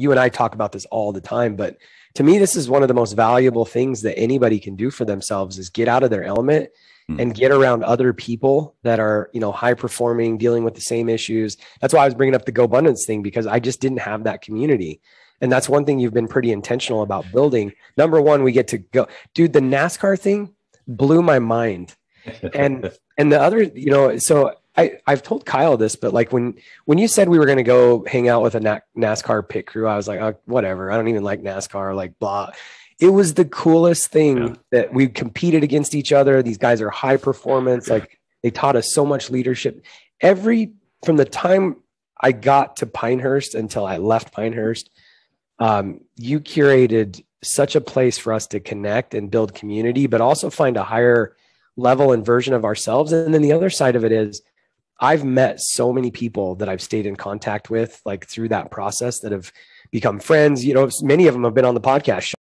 you and I talk about this all the time, but to me, this is one of the most valuable things that anybody can do for themselves is get out of their element mm. and get around other people that are, you know, high performing, dealing with the same issues. That's why I was bringing up the GoBundance thing because I just didn't have that community. And that's one thing you've been pretty intentional about building. Number one, we get to go, dude, the NASCAR thing blew my mind. And, and the other, you know, so I, I've told Kyle this, but like when when you said we were going to go hang out with a NASCAR pit crew, I was like, oh, whatever. I don't even like NASCAR. Like blah. It was the coolest thing yeah. that we competed against each other. These guys are high performance. Like they taught us so much leadership. Every from the time I got to Pinehurst until I left Pinehurst, um, you curated such a place for us to connect and build community, but also find a higher level and version of ourselves. And then the other side of it is I've met so many people that I've stayed in contact with, like through that process that have become friends. You know, many of them have been on the podcast